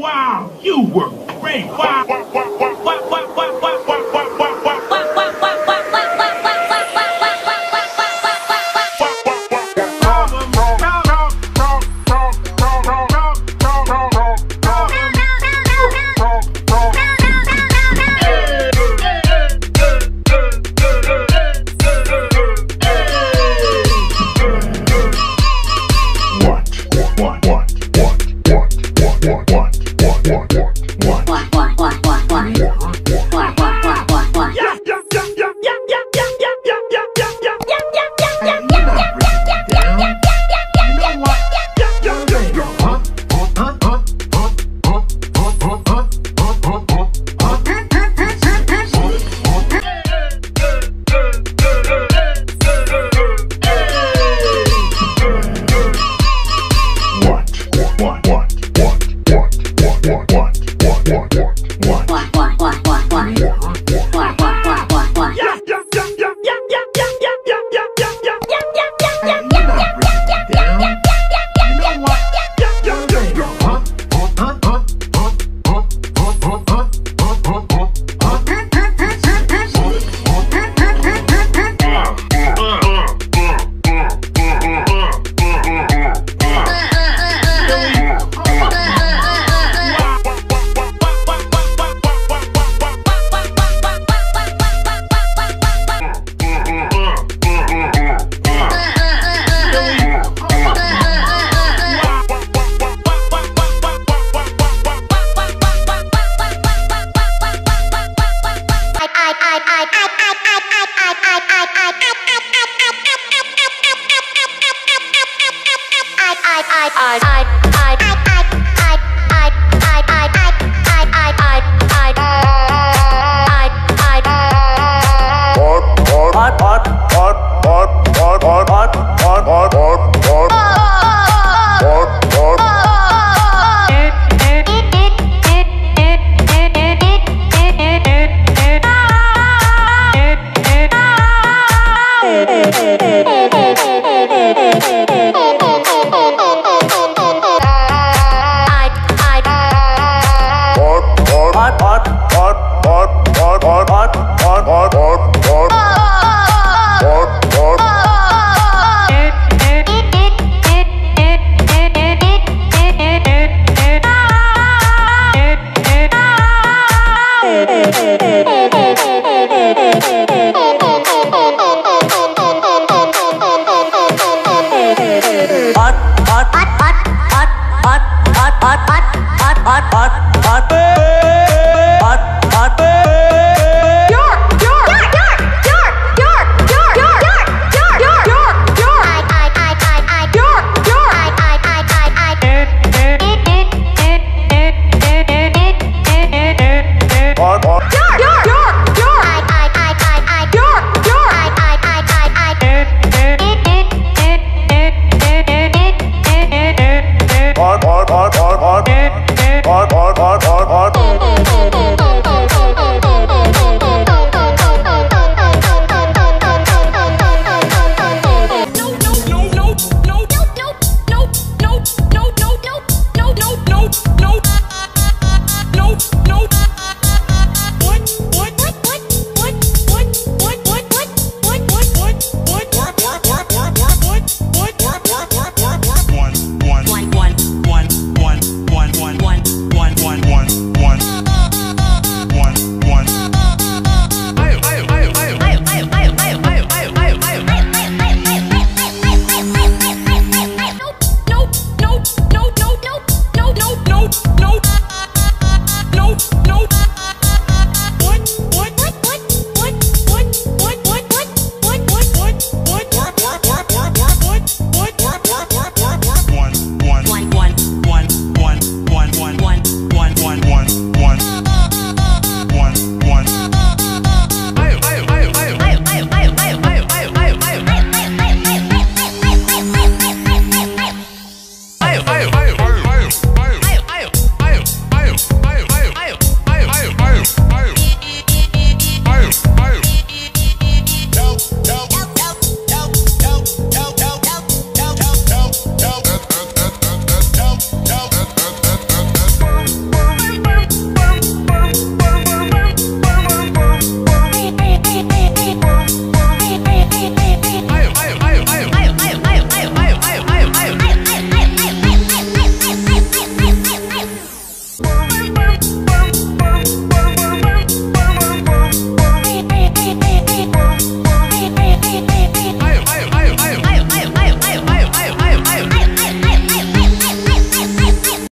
Wow, you were great. Wow, wow, wow, wow, wow, wow, wow, wow, wow, wow, wow, wow. one, one. I, I, I, I, I.